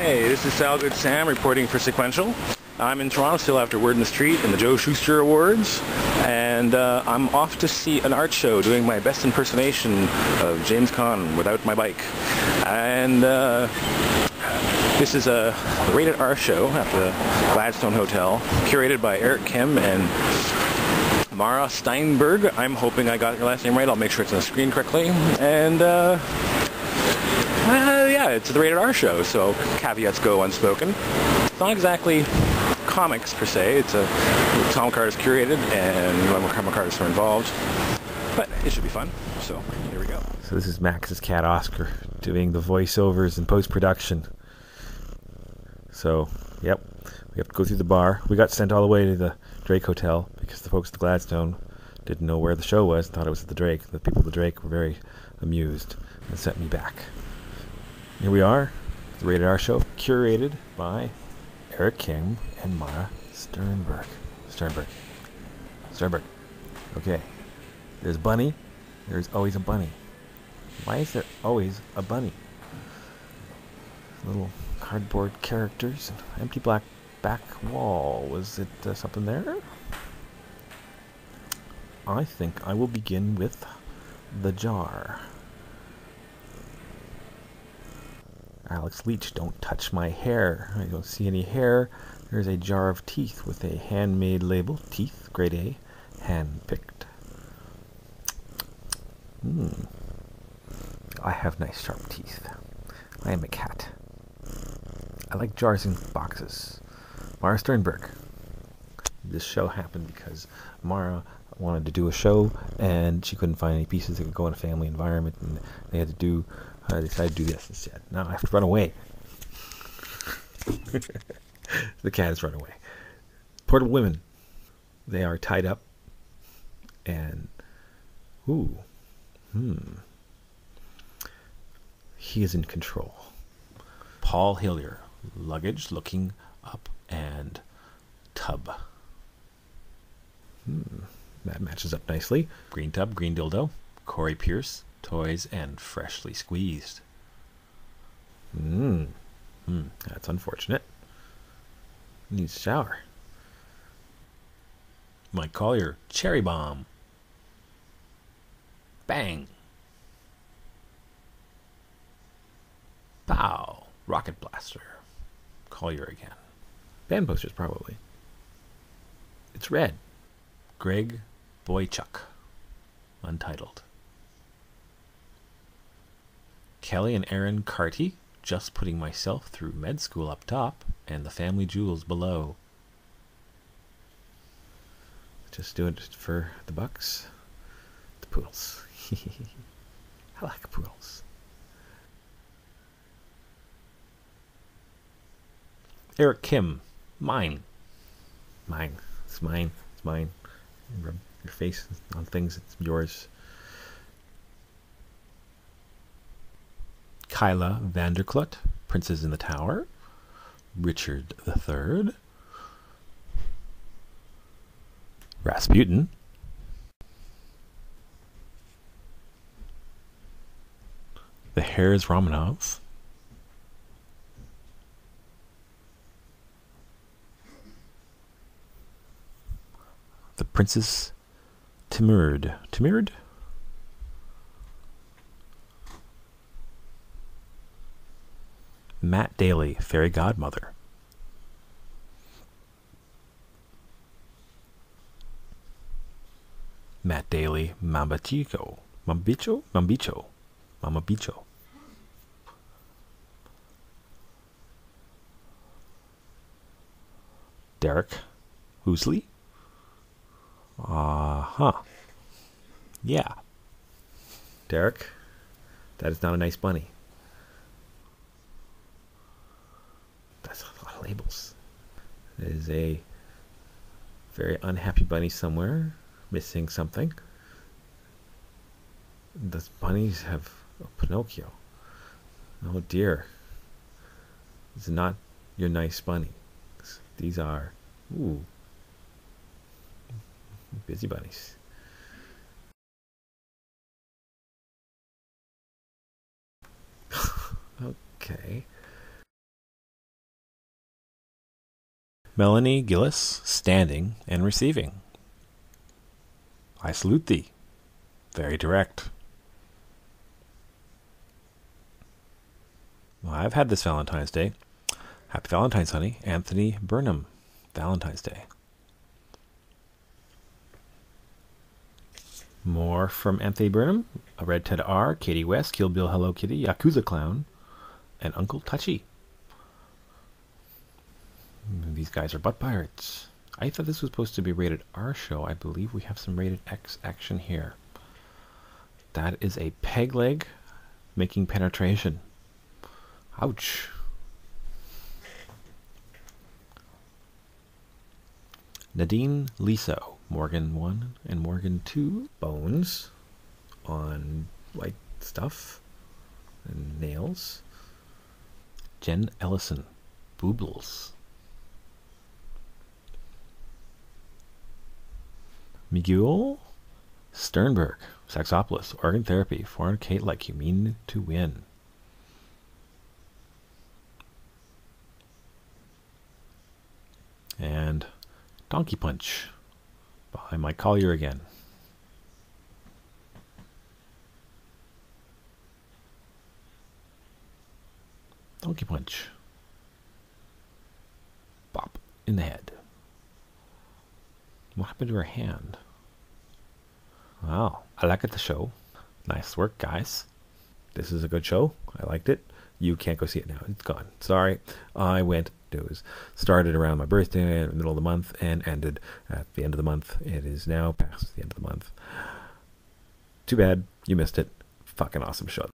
Hey, this is Salgood Sam reporting for Sequential. I'm in Toronto still after Word in the Street and the Joe Shuster Awards, and uh, I'm off to see an art show doing my best impersonation of James Kalm without my bike. And uh, this is a rated R show at the Gladstone Hotel, curated by Eric Kim and Mara Steinberg. I'm hoping I got your last name right. I'll make sure it's on the screen correctly. And uh, yeah, it's the rated R show, so caveats go unspoken. It's not exactly comics per se. It's a Tom Carter's curated, and Tom Carter's are involved. But it should be fun. So here we go. So this is Max's cat Oscar doing the voiceovers and post production. So, yep, we have to go through the bar. We got sent all the way to the Drake Hotel because the folks at the Gladstone didn't know where the show was, thought it was at the Drake. The people at the Drake were very amused and sent me back. Here we are, the Rated R show, curated by Eric Kim and Mara Sternberg. Sternberg. Sternberg. Okay. There's Bunny. There's always a bunny. Why is there always a bunny? Little cardboard characters, empty black back wall. Was it uh, something there? I think I will begin with the jar. Alex Leach, don't touch my hair. I don't see any hair. There's a jar of teeth with a handmade label. Teeth, grade A, hand picked. Hmm. I have nice sharp teeth. I am a cat. I like jars and boxes. Mara Sternberg. This show happened because Mara wanted to do a show and she couldn't find any pieces that could go in a family environment and they had to do I decided to do this instead. Now I have to run away. the cat has run away. Portable women. They are tied up. And, ooh, hmm. He is in control. Paul Hillier. Luggage looking up and tub. Hmm. That matches up nicely. Green tub, green dildo. Corey Pierce toys, and freshly squeezed. Mmm. Hmm, that's unfortunate. Needs a shower. Mike Collier, cherry bomb. Bang. Pow, rocket blaster. Collier again. Band posters, probably. It's red. Greg Boychuk. Untitled. Kelly and Aaron Carty, just putting myself through med school up top, and the family jewels below. Just doing it for the bucks. The poodles. I like poodles. Eric Kim, mine. Mine. It's mine. It's mine. Your face on things, it's yours. Kyla Vanderklut, Princes in the Tower, Richard III, Rasputin, The Hares Romanov, The Princess Timurd. Timurd? Matt Daly, Fairy Godmother. Matt Daly, Mambachico. Mambicho? Mambicho. Mamabicho. Derek Hoosley. Uh huh. Yeah. Derek, that is not a nice bunny. That's a lot of labels. There's a very unhappy bunny somewhere, missing something. Does bunnies have a Pinocchio? Oh dear. It's not your nice bunny. These are, ooh, busy bunnies. okay. Melanie Gillis, standing and receiving. I salute thee. Very direct. Well, I've had this Valentine's Day. Happy Valentine's, honey. Anthony Burnham. Valentine's Day. More from Anthony Burnham, a Red Ted R, Katie West, Kill Bill Hello Kitty, Yakuza Clown, and Uncle Touchy. These guys are butt pirates. I thought this was supposed to be rated R show. I believe we have some rated X action here. That is a peg leg making penetration. Ouch. Nadine Liso, Morgan 1 and Morgan 2 bones on white stuff and nails. Jen Ellison, boobles. Miguel Sternberg, Sexopolis, organ therapy, fornicate like you mean to win. And Donkey Punch by Mike Collier again. Donkey Punch. Bop in the head. What happened to her hand? Wow, I like it the show. Nice work, guys. This is a good show. I liked it. You can't go see it now. It's gone. Sorry. I went. It was started around my birthday in the middle of the month and ended at the end of the month. It is now past the end of the month. Too bad you missed it. Fucking awesome show.